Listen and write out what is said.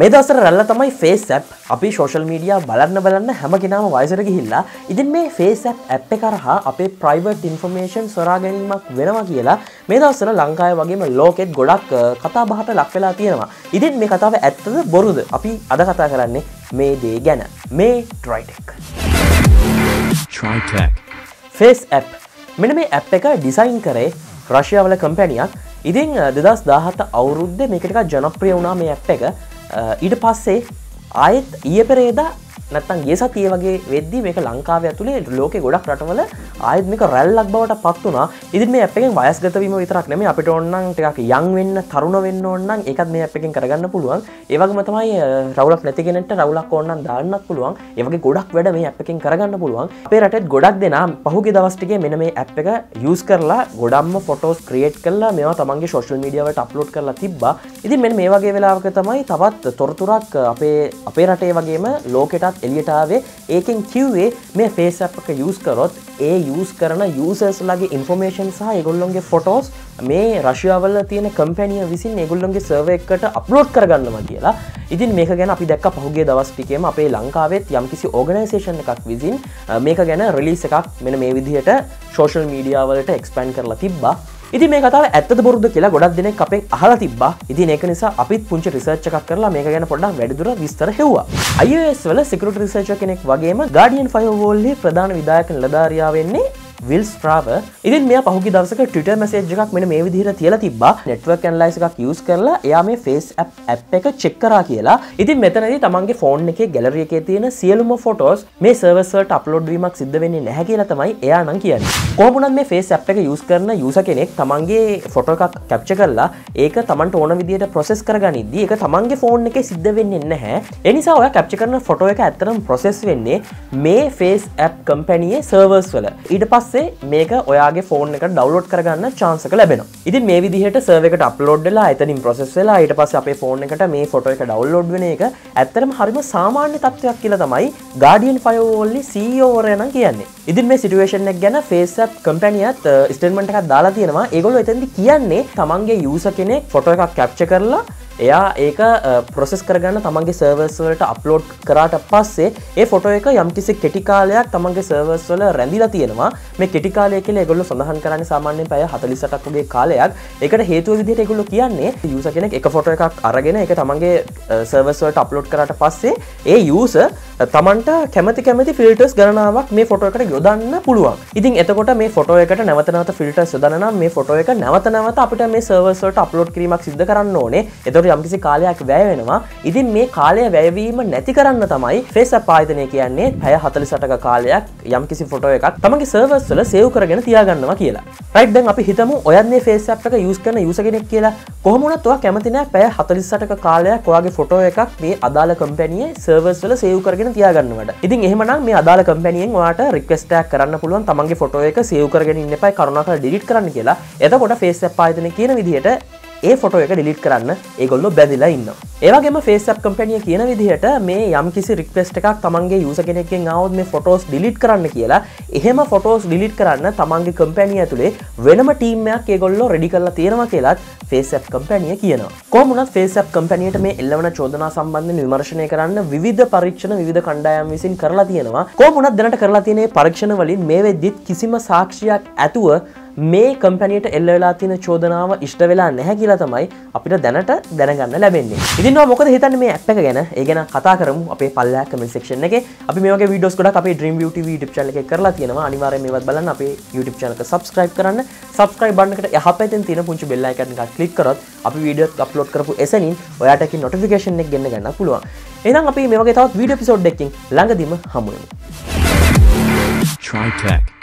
මේ දවසර රැල්ල තමයි ෆේස් ඇප් අපි ශෝෂල් මීඩිය බලන්න බලන්න හැම කෙනාම වයසර ගිහිල්ලා ඉතින් මේ ෆේස් ඇප් ඇප් කරහා අපේ ප්‍රයිවට් ඉන්ෆර්මේෂන් සොරා ගැනීමක් වෙනවා කියලා මේ දවසර ලංකාය වගේම ලෝකෙත් ගොඩක් කතා බහට ලක් වෙලා තියෙනවා. ඉතින් මේ කතාව ඇත්තද බොරුද? අපි අද කතා කරන්නේ මේ දේ ගැන. මේ ට්‍රයිටෙක්. ෆේස් ඇප් මෙන මේ ඇප් එක ඩිසයින් කරේ රශයාවල කම්පැනියක් ඉතින් දෙදස් දාහත අවුරුද්ධ මේකටික ජනප්‍රිය වුණා මේ ඇප් එක ඊට පස්සේ ආයෙත් ඊය පෙරේදා නැත්තන් ගේ සතිය වගේ වෙද්දි මේක ලංකාව ඇතුළේ ලෝක ගොඩක් රටවල ආයත් මේක රැල්ලක් බවට පත් වුණා. ඉදින් මේ අපෙන් වයස්ගතවීම විතරක් නෙම අපිට ඔන්නන් ටිකක් යං වෙන්න තරුණ වෙන්න ඔන්නන් එකත් මේ අපකින් කරගන්න පුළුවන්. ඒවගේම තමයි රවලක් නැතිගෙනට රවලක් ඕන්නන් දාන්නක් පුළුවන්. ඒවගේ ගොඩක් වැඩ මේ අපකින් කරගන්න පුළුවන්. අපේ රටත් ගොඩක් දෙනා පහුගේ දවස්ටිගේ මෙන මේ ඇප් එක යස් කරලා ගොඩම්ම ෆොටෝස් ක්‍රියට් කරලා මේවා තමන්ගේ ශෝෂල් මඩියාවට අප්ලෝඩ් කරලා තිබ්බා. ඉතින් මෙ මේ වගේ වෙලාවක තමයි තවත් තොරතුරක් අපේ අපේ රටේ වගේම ලෝකෙටත් එලියටාවේ ඒකෙන් කිව්වේ මේ ෆේස් අපක යස් කරොත් ඒ යස් කරන යසස් ලගේ ඉන්ෆෝමේෂන් සහ ඒගොල්ලොන්ගේ ෆොටෝස් මේ රශයාවල තියෙන කම්පැනිය විසින් ඒගොල්ලොන්ගේ සර්ව එකට අප්ලෝඩ් කරගන්නවා කියලා. ඉතින් මේක ගැන අපි දැක්ක පහුගේ දවස්ටිකේම අපේ ලංකාවෙත් යම්කිසි ඕගනයිසේෂන් එකක් විසින් මේක ගැන රිලිස් එකක් මෙන මේ විදිහට ශෝෂල් මීඩියාවලට එක්ස්පැන් කරලා තිබ්බා. ඉති මේ කතාව ඇත්ත බොරුද කියලා ගොඩක් දෙනෙක් අපෙන් අහලා තිබ්බා. ඉතින් ඒක නිසා අපිත් පුංචි රිසර්ච් එකක් කරලා මේක ගැන පොඩ්ඩක් වැඩිදුර විස්තර හෙව්වා. iOS වල සිකියුරිටි රිසර්චර් කෙනෙක් වගේම Guardian Firewall හි ප්‍රධාන විධායක නිලධාරියා වෙන්නේ විල් ස්ට්‍රාව ඉතින් මේ පහුගි දවසක ටිට මසේජ් එකක් මෙන මේ විදිහට තියලා තිබා නෙට්වක් ඇන්ලයිස් එකක් යස් කරලා එයා මේ ෆේස් ඇප් එක චෙක් කරා කියලා. ඉතින් මෙතනදි තමන්ගේ ෆෝන් එක ගැලරිය එකේ තියෙන සියලුම ෆොටෝස් මේ සර්වර්සර්ට අප්ලෝඩ් වීමක් සිද්ධ වෙන්නේ නැහැ කියලා තමයි එයා නම් කියන්නේ. කොහොමුණත් මේ ෆේස් ඇප් එක යස් කරන යුස කෙනෙක් තමන්ගේ ෆොටෝ එකක් කැප්ච කරලා ඒක තමන්ට ඕන විදියට ප්‍රොසෙස් කරගනිද්දී එක තමන්ගේ ෆෝන් එක සිද්ධ වෙන්නේ නැහැ. එනිසා ඔය කැප්ච කරන ෆොටෝ එක ඇත්තරම් ප්‍රොසෙස් වෙන්නේ මේ ෆේස් ඇප් කම්පැනියේ සර්වර්ස් වල. ඊට පස් පස්සේ මේක ඔයාගේ ෆෝන් එක ඩවලෝඩ් කරගන්න චාන්සක ලැබෙන ඉතින් මේ විදිහට සර්වකට අප්ලෝඩ්ලා ඇතනින් ප්‍රසෙස් වෙලා ඊට පස්ස අපේ ෆෝන් එකට මේ ෆොටෝ එක ඩවල්ලෝඩ් වෙන එක ඇත්තරම හරිම සාමාන්‍ය තත්ත්වයක් කියල තමයි ගාඩියන් ෆයෝල්ලි සීෝරයන කියන්නේ. ඉදින් මේ සිටුවේෂන් එක ගැන ෆේසප් කම්පැනියත් ස්ටේල්මට එකක් දාලා තියෙනවා. ඒගොලු එතැදි කියන්නේ තමන්ගේ යුස කෙනෙක් ෆොටෝ එකක් කැප්ච කරලා එයා ඒක ප්‍රොසෙස් කරගන්න තමන්ගේ සර්වර්ස්වලට අප්ලෝඩ් කරාට පස්සේ ඒ ෆොටෝ එක යම්කිසි කෙටිකාලයක් තමන්ගේ සර්වර්ස් වල රැඳිලා තියෙනවා. මේ කෙටිකාලය කියල ගොල්ල සඳහන් කරන්න සාමාන්‍ය පැය හතලිසටක්ගේ කාලයක්. එකට හේතුව විදිහට එගොල්ල කියන්නේ යුස කෙනෙක් එක ෆොට එකක් අරගෙන එක තමන්ගේ සර්වස්වලට අප්ලෝඩ් කරට පස්සේ ඒ යුස තමන්ට කැමති කැමති ෆිල්ටර්ස් ගණනාවක් මේ ෆොටෝ එකට යොදන්න පුළුවන්. ඉතින් එතකොට මේ ෆොටෝ එකට නැවතනවත ෆිල්ටර්ස් යොදනම් මේ ෆොටෝ එක නැවත නැවත අපිට මේ සර්වස්වලට අප්ලෝඩ් කිරීමක් සිද්ධ කරන්න ඕනේ. එතොට යම්කිසි කාලයක් වැය වෙනවා. ඉතින් මේ කාලය වැයවීම නැති කරන්න තමයි ෆේස් පායතනය කියන්නේ පැය හතලි සටක කාලයක් යම්කිසි ෆොටෝ එකක් තමගේ සර්වස් වල සේව් කරගෙන තියාගන්නවා කියලා. රයිඩ්ඩන් අපි හිතමු ඔයන්නේ ෆේස් අප් එක යස් කරන යුස කෙනෙක් කියලා. කොහොමුණත්ව කැමතිනෑ පැය හතලිස්සටක කාලයක් ඔයාගේ ෆොටෝ එකක් මේ අදාළ කම්පැනිය සර්වස් වල සේව් කරගෙන තියාගන්නවට ඉතින් එහෙමනම් මේ අදාළ කම්පැනියෙන් වාට රික්වස්ටක් කරන්න පුළුවන් තමන්ගේ ෆොටෝ එක සේව් කරගෙන ඉන්න පයි කරුණක ඩිට කරන්න කියලා. එතකොට ෆේස් පායතන කියන විදිහට ඒ ෆොටෝ එක ඩිලිට් කරන්න ඒගොල්ලො බැදිලා ඉන්න ඒවගේම ෆේස්ප් කම්පැනිය කියන විදිහට මේ යම් කිසි රික්වස්ට එකක් තමන්ගේ යුස කෙනෙක්ෙන් අවුත් මේ ෆොටෝස් ඩිලිට් කරන්න කියලා එහෙම ෆොටෝස් ඩිලිට් කරන්න තමන්ගේ කම්පැනිය ඇතුළේ වෙනම ටීම්මයක් ඒගොල්ලො රෙඩි කරලා තියෙනවා කියලත් ෆේස්ප් කම්පැනිය කියනවා. කොමුණත් ෆේස්ප් කම්පැනියට මේ එල්ලවන චෝදනා සම්බන්ධ විමර්ශනය කරන්න විධ පරීක්ෂණ විධ කණ්ඩායම් විසින් කරලා තියෙනවා. කොමුණත් දැනට කරලා තියෙනේ පරීක්ෂණ වලින් මේ වෙද්දිත් කිසිම සාක්ෂයක් ඇතුව මේ කම්පැනියට එල්ලවෙලා තියෙන චෝදනාව ඉෂ්ට වෙලා නැහැ කියලා තමයි අපිට දැනට දැනගන්න ලැබෙන්නේ. ඉතින් මොකද හිතන්න මේ ඇප් එක ගැන? ඒ ගැන කතා කරමු අපේ පල්ලා කමෙන්ට් සෙක්ෂන් එකේ. අපි මේ වගේ වීඩියෝස් ගොඩක් අපේ Dream View TV YouTube channel එකේ කරලා තියෙනවා. අනිවාර්යයෙන් මේවත් බලන්න අපේ YouTube channel එක subscribe කරන්න. subscribe button එකට යහපැතෙන් තියෙන පුංචි bell icon එකක් click කරොත් අපි වීඩියෝස් upload කරපු එසනින් ඔයාට ඒකේ notification එක ගෙන්න ගන්න පුළුවන්. එහෙනම් අපි මේ වගේ තවත් වීඩියෝ එපිසෝඩ් එකකින් ළඟදිම හමු වෙමු. TriTech.